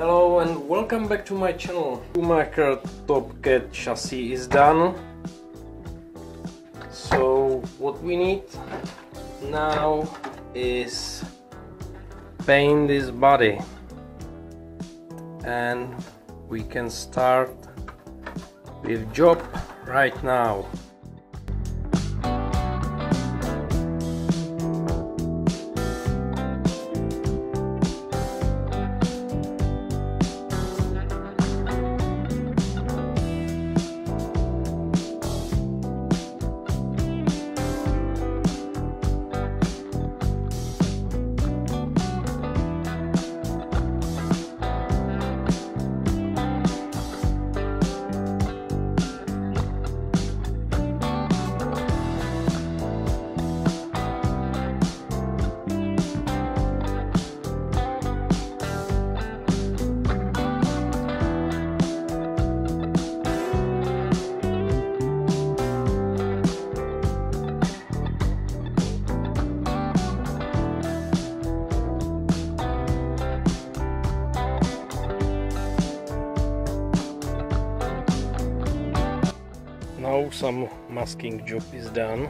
Hello and welcome back to my channel. Schumacher Top Cat chassis is done. So what we need now is paint this body and we can start with job right now. Now some masking job is done